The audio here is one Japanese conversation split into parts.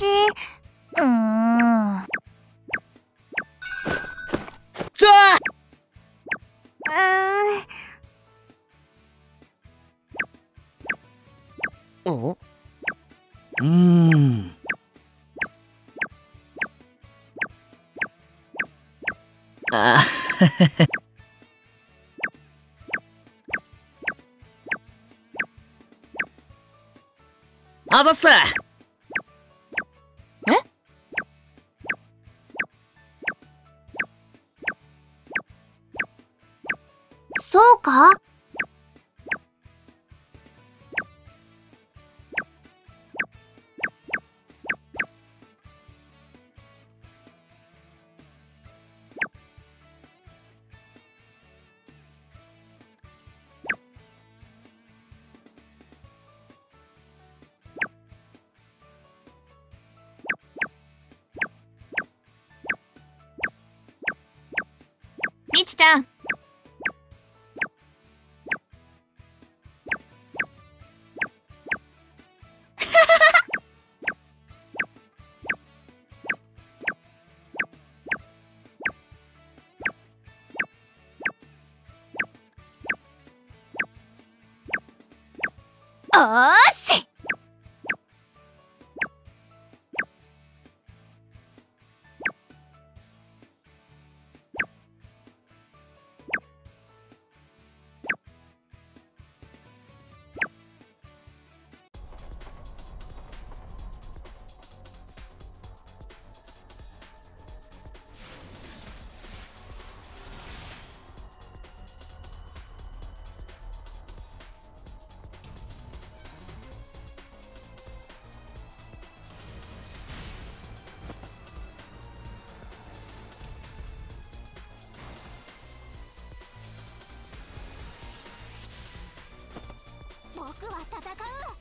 ちうーんちょあ。うーん。お？うーん。ああちちゃん。おーし戦う。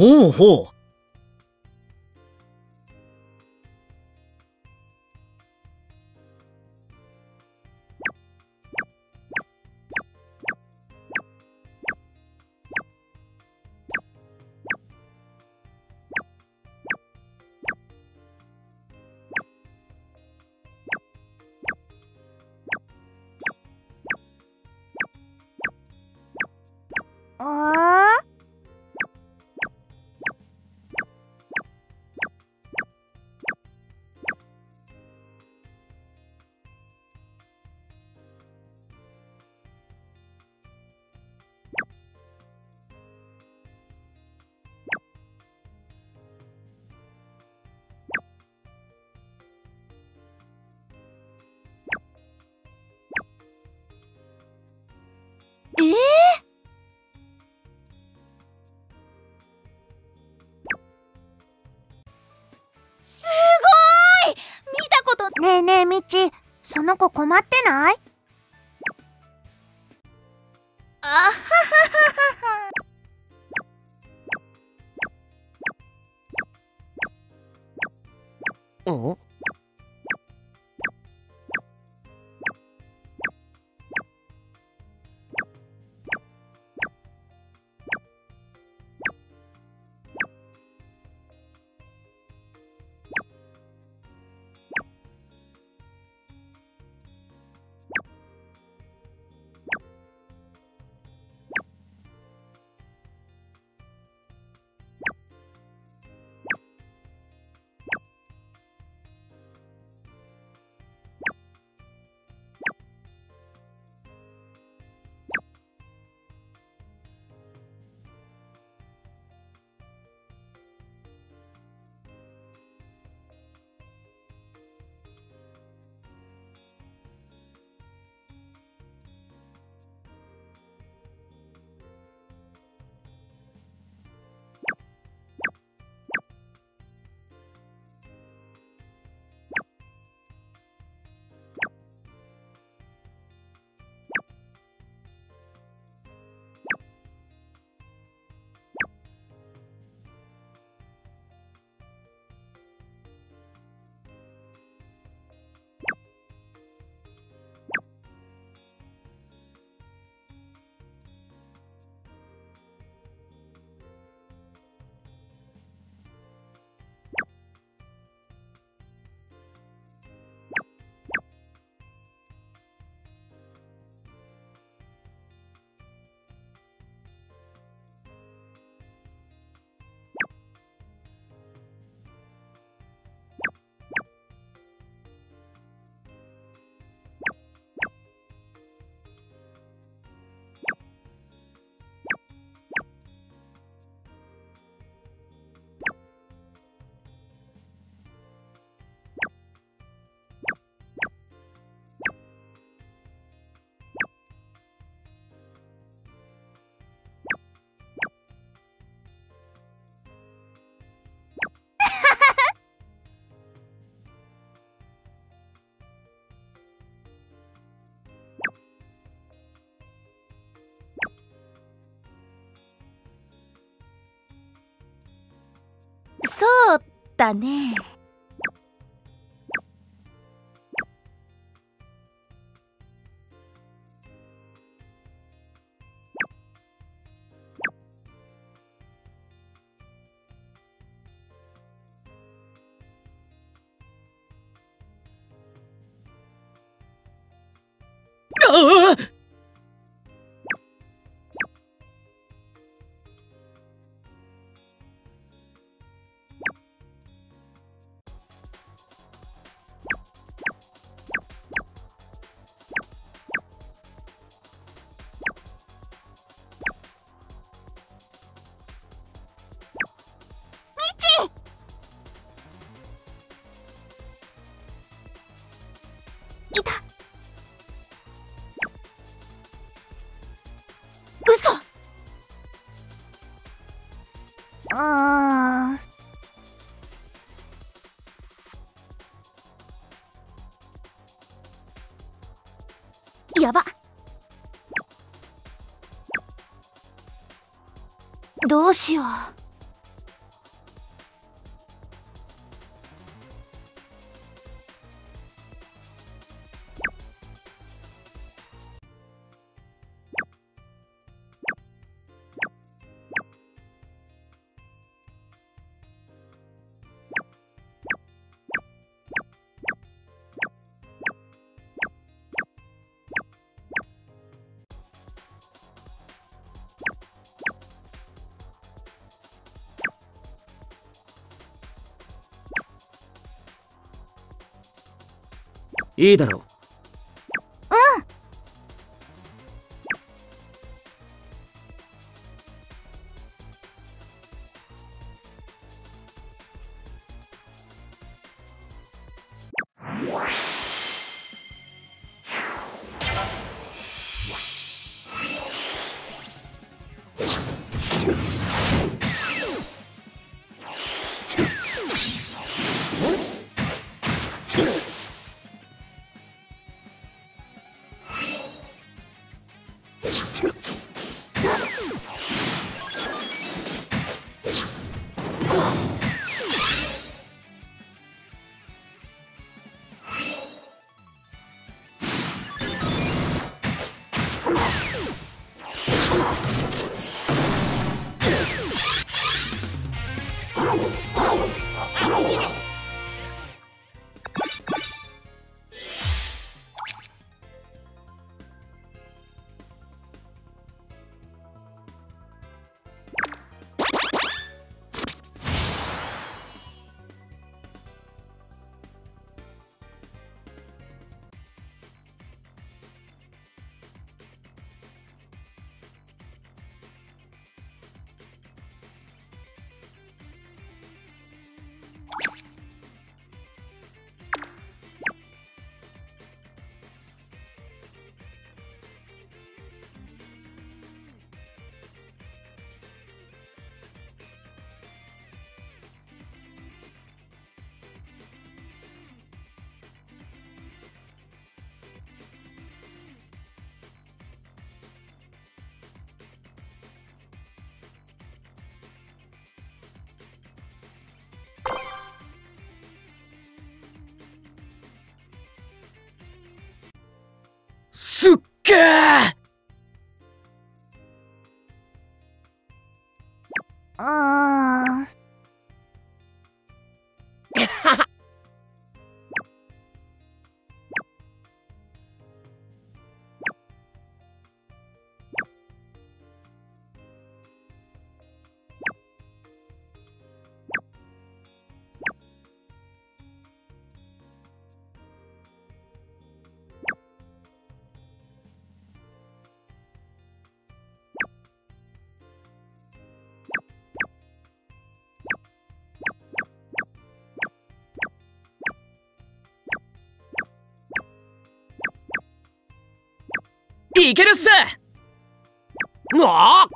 ほうほう。あー。すごーい！見たことねえねえみち。その子困ってない？そうだね。どうしよう。いいだろう。すっいけるっす。あ？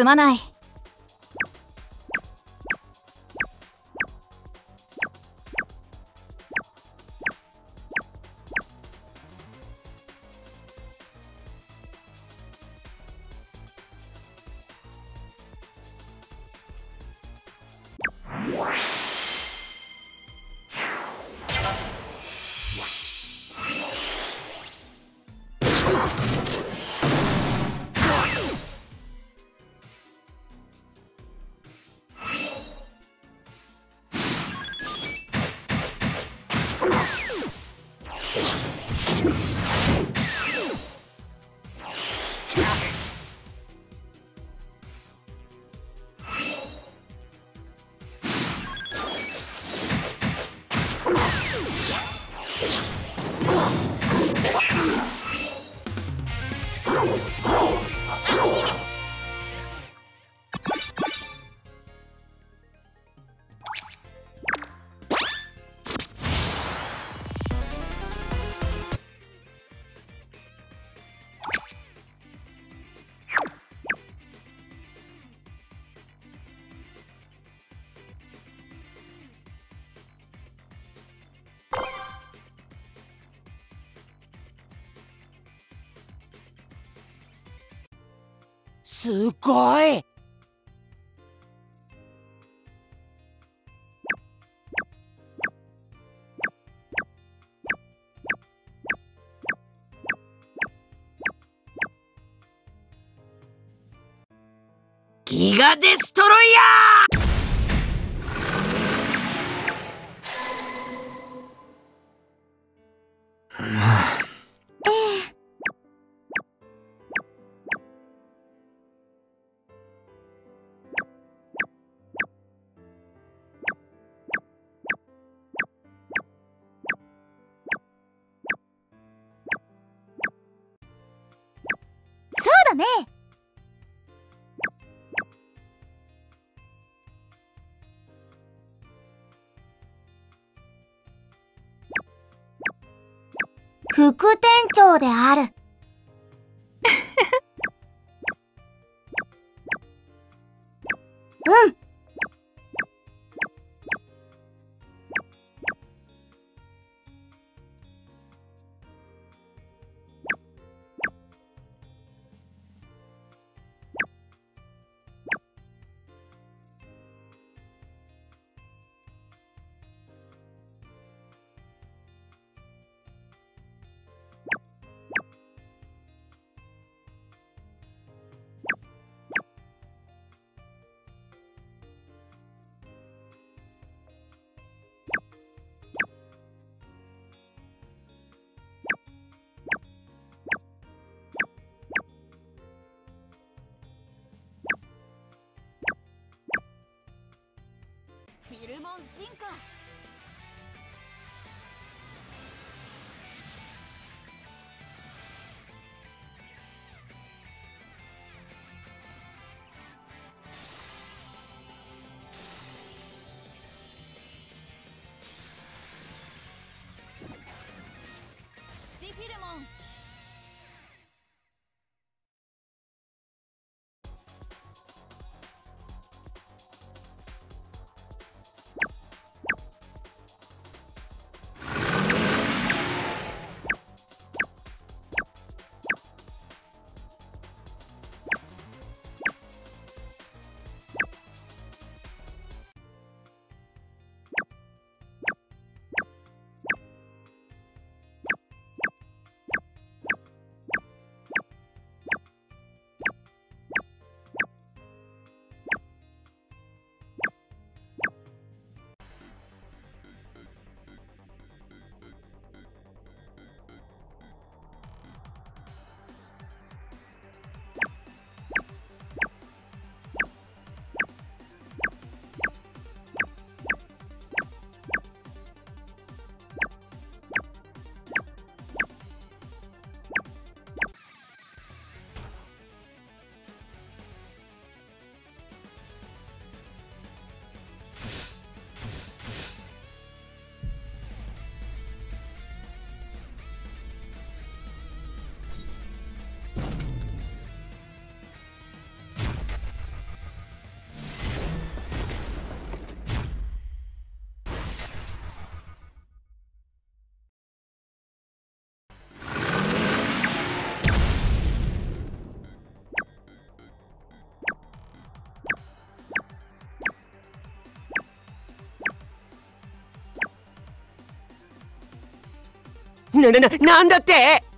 すまない。すごい。ギガデストロイヤー！副店長である。進化な、な、な、んだって？